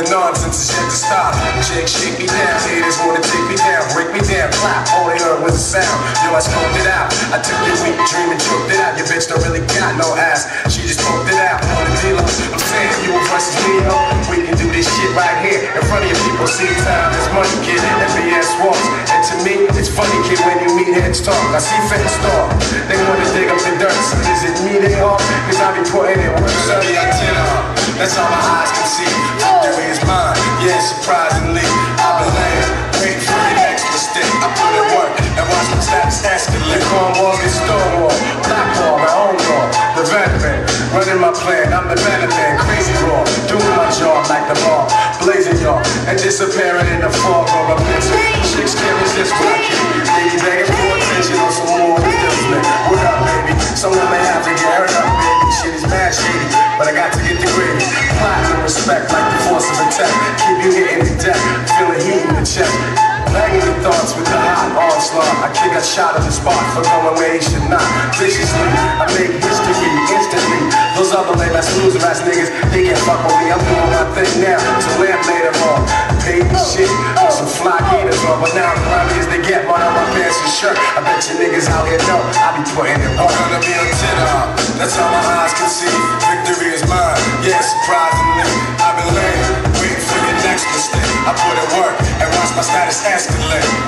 The nonsense is yet to stop. Chick, shake me down. Haters wanna take me down, break me down, clap. All they heard was a sound. Yo, I scoped it out. I took your weak dream and choked it out. Your bitch don't really got no ass. She just poked it out on the dealer. I'm saying you versus me, ho. We can do this shit right here in front of your people. See time is money, kid. MBS walks. And to me, it's funny, kid, when you meet heads talk. I see fans talk. They wanna dig up the dirt. So is it me they are? Cause I be putting it disappearing in the fog of a pencil. Chicks can't resist what I keep. Baby begging for attention on some more wisdom. What up, baby? Someone may have to get hurt up, baby. Shit is mad shady. But I got to get the gravy. Platinum respect like the force of attack. Keep you hitting the deck. Feeling heat in the chest. Bagging your thoughts with the hot onslaught. I kick a shot at the spot for going where he should not. Viciously, I make history instantly. Those other lame ass loser ass niggas, they can't fuck with me. I'm doing my thing now. To shit some fly gators on. But now I'm as they get. One on my pants and shirt. I bet you niggas out here know I be putting it on. I'm gonna be. That's all my eyes can see. Victory is mine. Yeah, surprisingly. I've been laying, waiting for your next mistake. I put in work and watch my status escalate.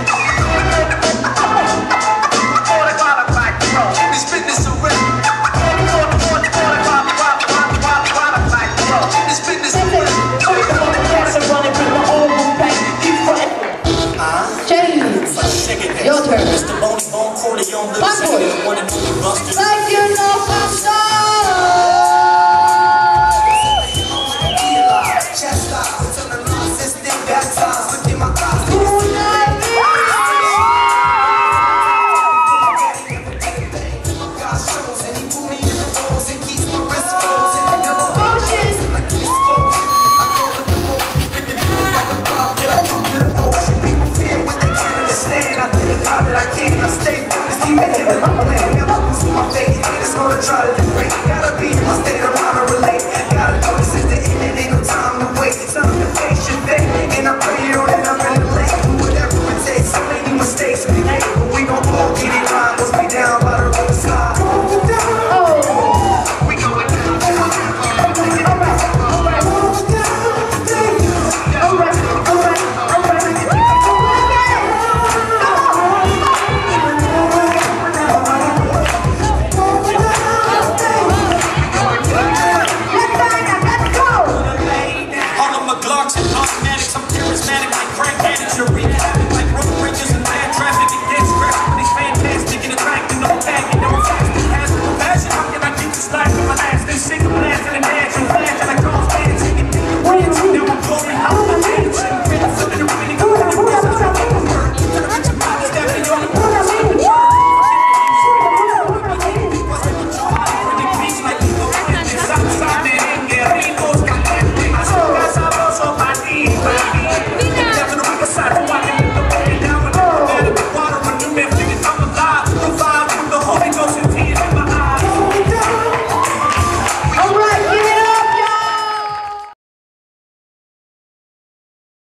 James, your try to